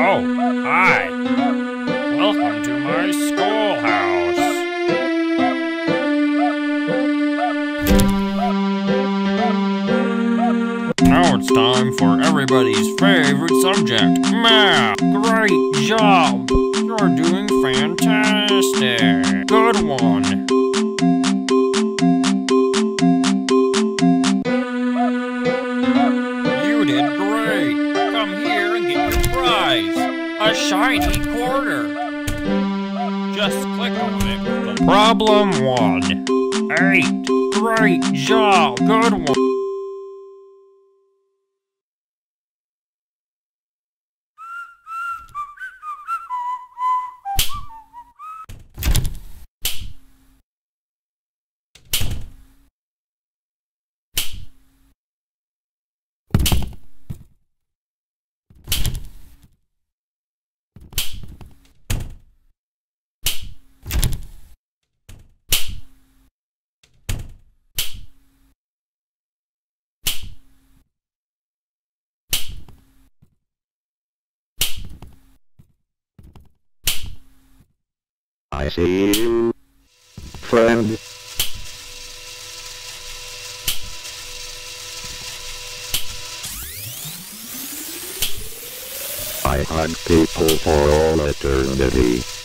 Oh, hi. Welcome to my schoolhouse. Now it's time for everybody's favorite subject, math. Great job. You're doing fantastic. Good one. Shiny quarter. Just click on it problem one. Eight. Great job. Good one. I see you, friend. I hug people for all eternity.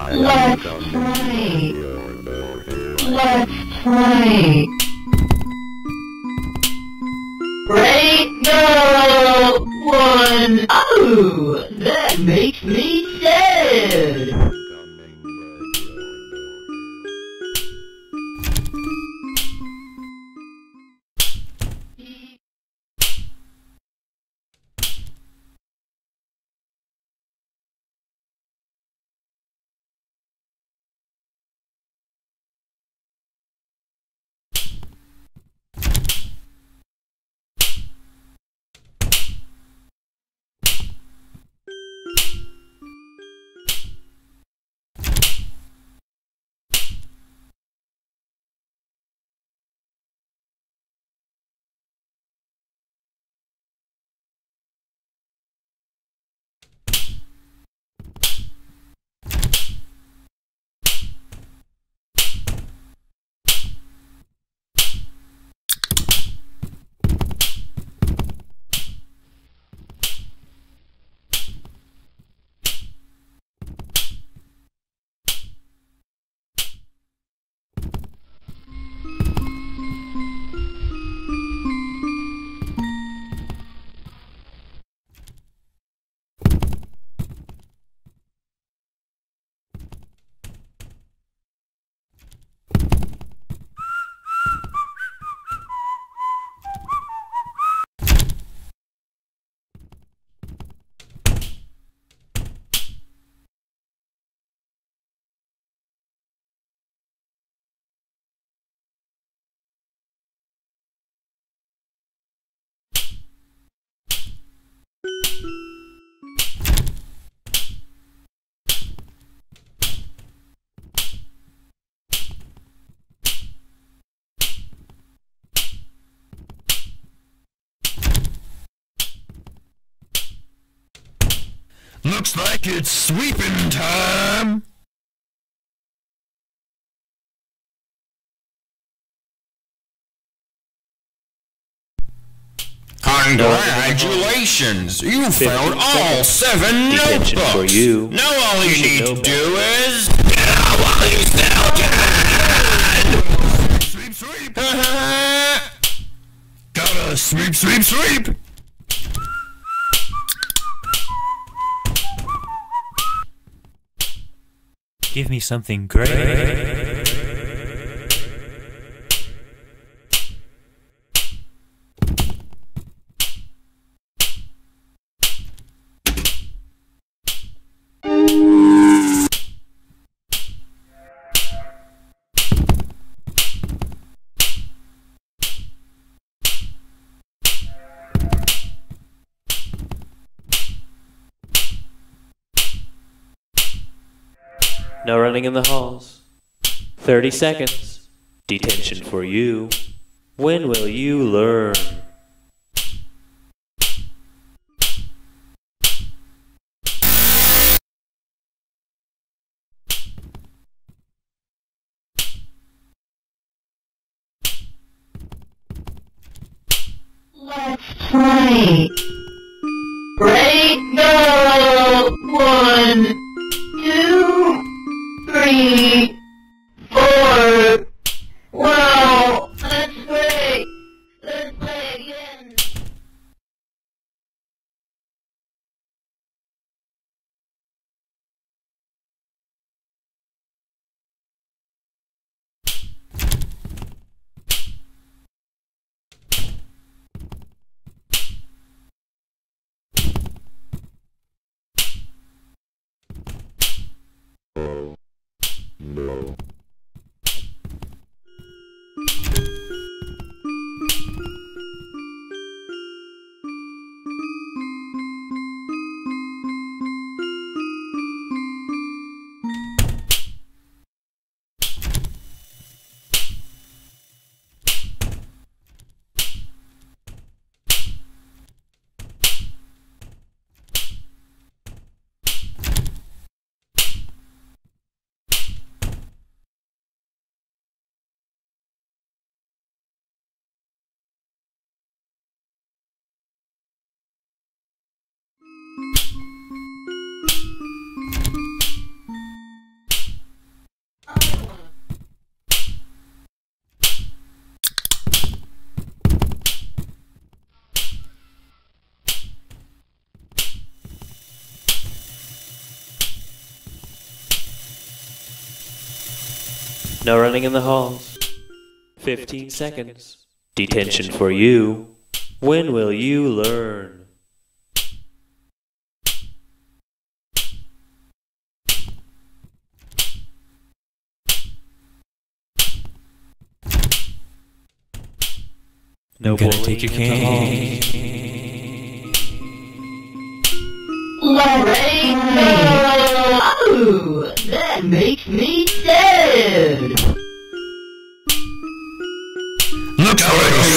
Let's play. Let's play. Ready? Go! One! Oh! That makes me sad! Looks like it's sweeping time. Congratulations! You found all seven notebooks. for you. Now all you, need to do is now while you still can. Sweep, sweep. Gotta sweep, sweep, sweep. Give me something great. No running in the halls. 30 seconds. Detention for you. When will you learn? Oh. No. No running in the halls. 15 seconds. Detention for you. When will you learn? No Gonna bullying take your cane. Ready, go! Ooh, that makes me sad. Look out!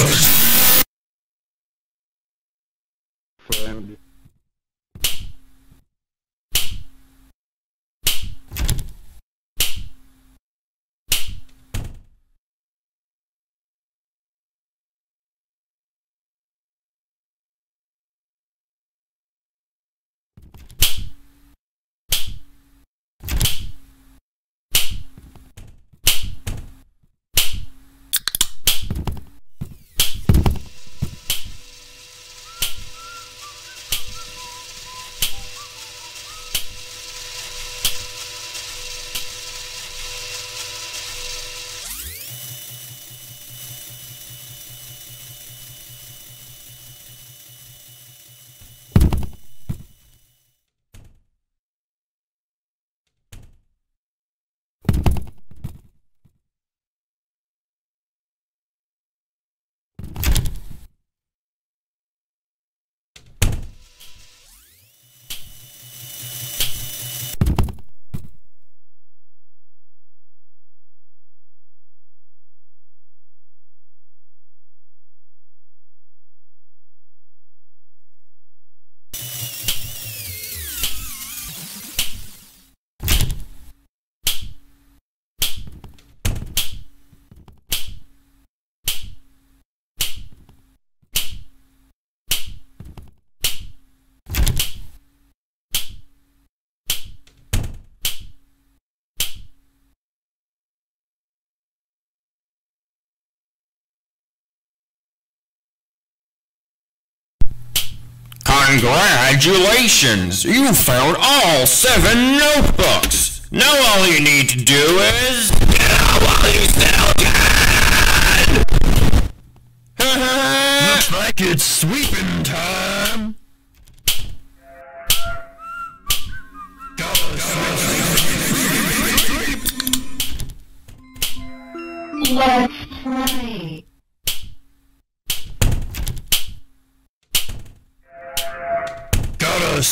Congratulations! You found all seven notebooks! Now all you need to do is... Get out while you still can! Looks like it's sweeping time!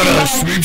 Sweet